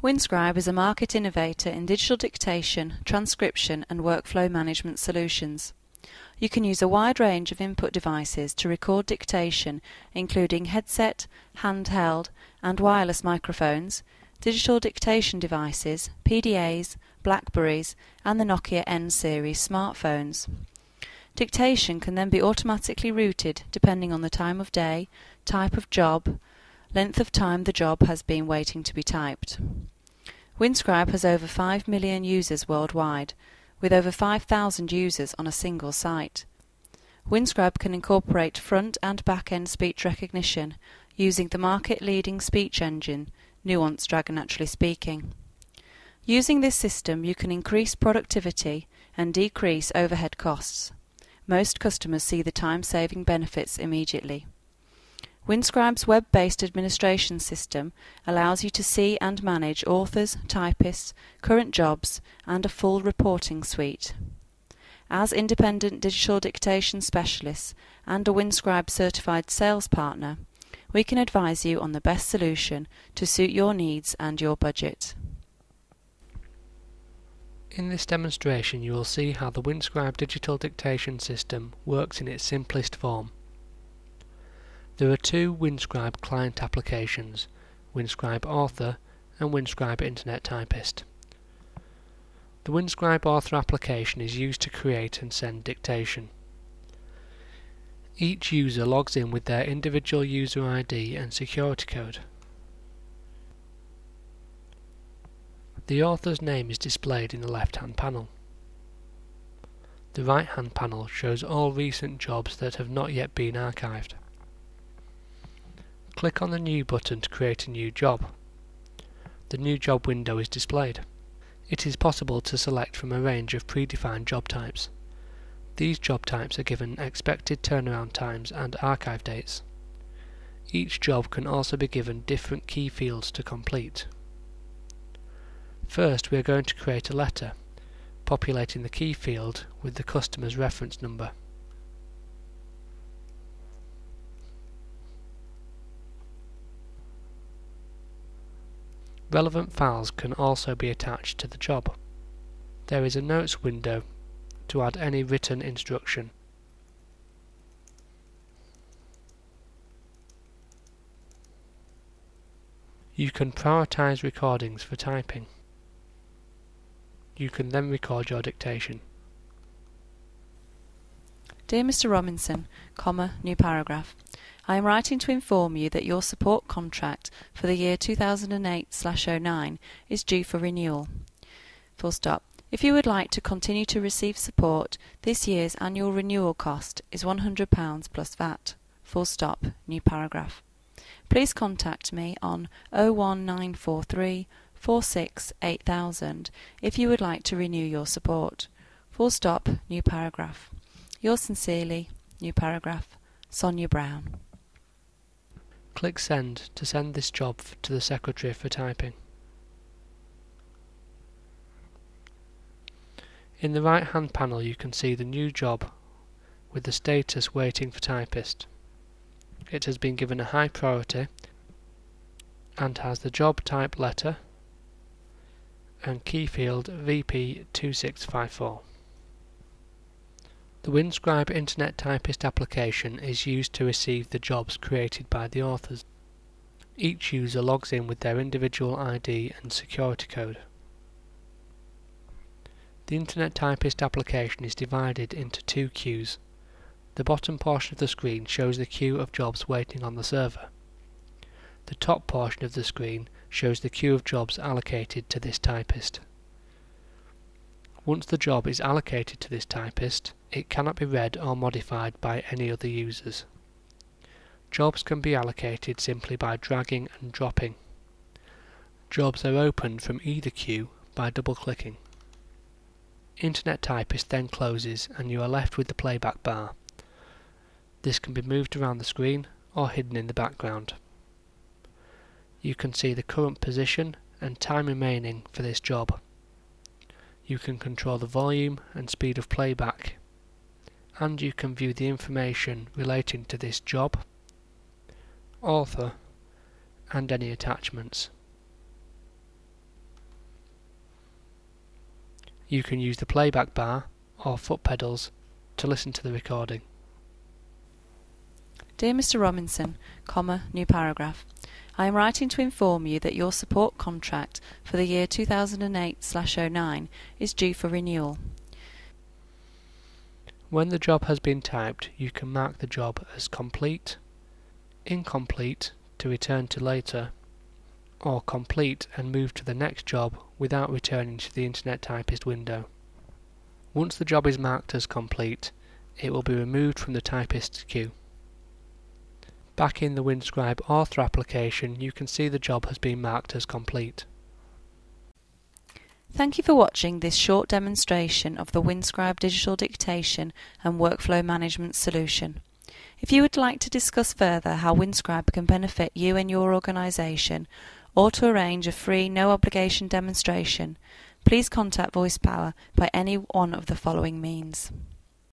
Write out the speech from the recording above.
Winscribe is a market innovator in digital dictation, transcription and workflow management solutions. You can use a wide range of input devices to record dictation, including headset, handheld, and wireless microphones, digital dictation devices, PDAs, Blackberries, and the Nokia N series smartphones. Dictation can then be automatically routed depending on the time of day, type of job, length of time the job has been waiting to be typed. Winscribe has over 5 million users worldwide, with over 5,000 users on a single site. Winscribe can incorporate front and back end speech recognition using the market leading speech engine, Nuance Dragon Naturally Speaking. Using this system, you can increase productivity and decrease overhead costs. Most customers see the time saving benefits immediately. Winscribe's web-based administration system allows you to see and manage authors, typists, current jobs, and a full reporting suite. As independent digital dictation specialists and a Winscribe certified sales partner, we can advise you on the best solution to suit your needs and your budget. In this demonstration you will see how the Winscribe digital dictation system works in its simplest form. There are two Winscribe client applications, Winscribe Author and Winscribe Internet Typist. The Winscribe Author application is used to create and send dictation. Each user logs in with their individual user ID and security code. The author's name is displayed in the left-hand panel. The right-hand panel shows all recent jobs that have not yet been archived. Click on the New button to create a new job. The new job window is displayed. It is possible to select from a range of predefined job types. These job types are given expected turnaround times and archive dates. Each job can also be given different key fields to complete. First we are going to create a letter, populating the key field with the customer's reference number. Relevant files can also be attached to the job. There is a Notes window to add any written instruction. You can prioritize recordings for typing. You can then record your dictation. Dear Mr Robinson, comma, new paragraph. I am writing to inform you that your support contract for the year 2008/09 is due for renewal. Full stop. If you would like to continue to receive support, this year's annual renewal cost is £100 plus VAT. Full stop. New paragraph. Please contact me on 01943 46 8000 if you would like to renew your support. Full stop. New paragraph. Yours sincerely, new paragraph, Sonia Brown. Click Send to send this job to the secretary for typing. In the right hand panel you can see the new job with the status waiting for typist. It has been given a high priority and has the job type letter and key field VP2654. The Winscribe Internet Typist application is used to receive the jobs created by the authors. Each user logs in with their individual ID and security code. The Internet Typist application is divided into two queues. The bottom portion of the screen shows the queue of jobs waiting on the server. The top portion of the screen shows the queue of jobs allocated to this typist. Once the job is allocated to this typist, it cannot be read or modified by any other users. Jobs can be allocated simply by dragging and dropping. Jobs are opened from either queue by double-clicking. Internet Typist then closes and you are left with the playback bar. This can be moved around the screen or hidden in the background. You can see the current position and time remaining for this job. You can control the volume and speed of playback. And you can view the information relating to this job, author, and any attachments. You can use the playback bar or foot pedals to listen to the recording. Dear Mr Robinson, comma, new paragraph. I am writing to inform you that your support contract for the year 2008/09 is due for renewal. When the job has been typed, you can mark the job as complete, incomplete to return to later, or complete and move to the next job without returning to the Internet Typist window. Once the job is marked as complete, it will be removed from the typist's queue. Back in the Winscribe Author application, you can see the job has been marked as complete. Thank you for watching this short demonstration of the Winscribe digital dictation and workflow management solution. If you would like to discuss further how Winscribe can benefit you and your organisation, or to arrange a free no obligation demonstration, please contact VoicePower by any one of the following means.